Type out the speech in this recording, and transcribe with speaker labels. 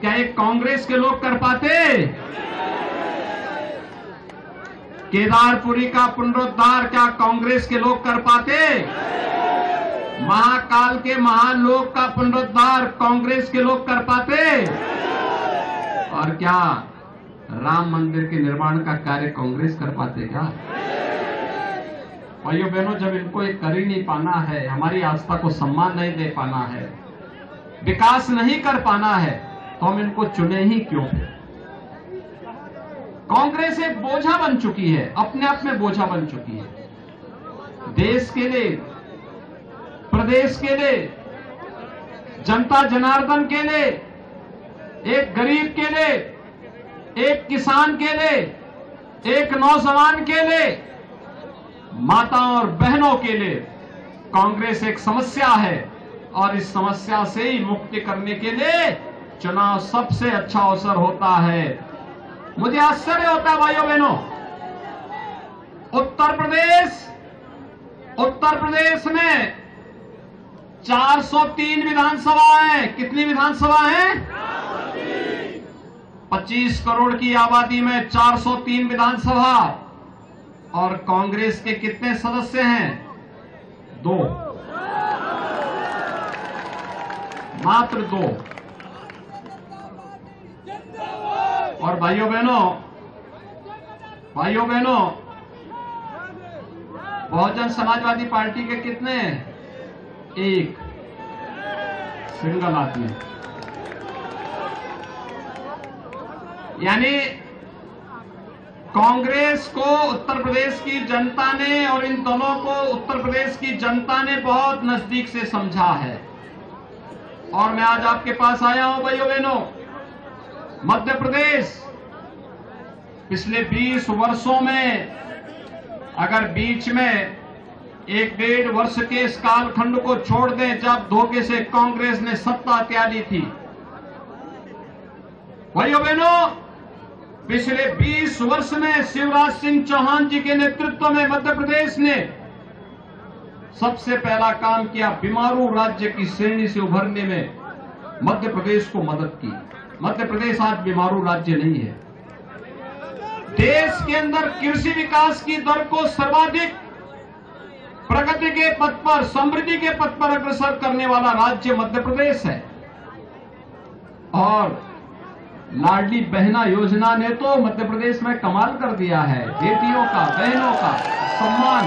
Speaker 1: क्या एक कांग्रेस के लोग कर पाते? केदारपुरी का पुनरुद्धार क्या कांग्रेस के लोग कर पाते? महाकाल के महान लोग का पुनरुद्धार कांग्रेस के लोग कर पाते? और क्या राम मंदिर के निर्माण का कार्य कांग्रेस कर पाते क्या? भाइयों, बहनों, जब इनको ये कर ही नहीं पाना है, हमारी आस्था को सम्मान नहीं दे पाना है, विकास नहीं कर पाना है तो हम इनको चुने ही क्यों? कांग्रेस एक बोझा बन चुकी है, अपने आप में बोझा बन चुकी है। देश के लिए, प्रदेश के लिए, जनता जनार्दन के लिए, एक गरीब के लिए, एक किसान के लिए, एक नौजवान के लिए माताओं और बहनों के लिए कांग्रेस एक समस्या है और इस समस्या से ही मुक्ति करने के लिए चुनाव सबसे अच्छा अवसर होता है। मुझे आश्चर्य होता है भाइयों बहनों, उत्तर प्रदेश उत्तर प्रदेश में 403 विधानसभा है। कितनी विधानसभा है? 25 करोड़ की आबादी में 403 विधानसभा। और कांग्रेस के कितने सदस्य हैं? दो। मात्र दो। और भाइयों बहनों भाइयों बहनों, बहुजन समाजवादी पार्टी के कितने? एक। सिंगल आदमी यानी कांग्रेस को उत्तर प्रदेश की जनता ने और इन दलों को उत्तर प्रदेश की जनता ने बहुत नज़दीक से समझा है। और मैं आज आपके पास आया हूँ, भाइयों बहनों। मध्य प्रदेश। पिछले 20 वर्षों में, अगर बीच में एक डेढ़ वर्ष के इस कालखंड को छोड़ दें, जब धोखे से कांग्रेस ने सत्ता त्यागी थी। भाइयों बहनों, पिछले 20 वर्ष में शिवराज सिंह चौहान जी के नेतृत्व में मध्य प्रदेश ने सबसे पहला काम किया बीमारू राज्य की श्रेणी से उभरने में मध्य प्रदेश को मदद की। मध्य प्रदेश आज बीमारू राज्य नहीं है। देश के अंदर कृषि विकास की दर को सर्वाधिक प्रगति के पथ पर, समृद्धि के पथ पर अग्रसर करने वाला राज्य मध्य प्रदेश है। और लाडली बहना योजना ने तो मध्य प्रदेश में कमाल कर दिया है। बेटियों का, बहनों का सम्मान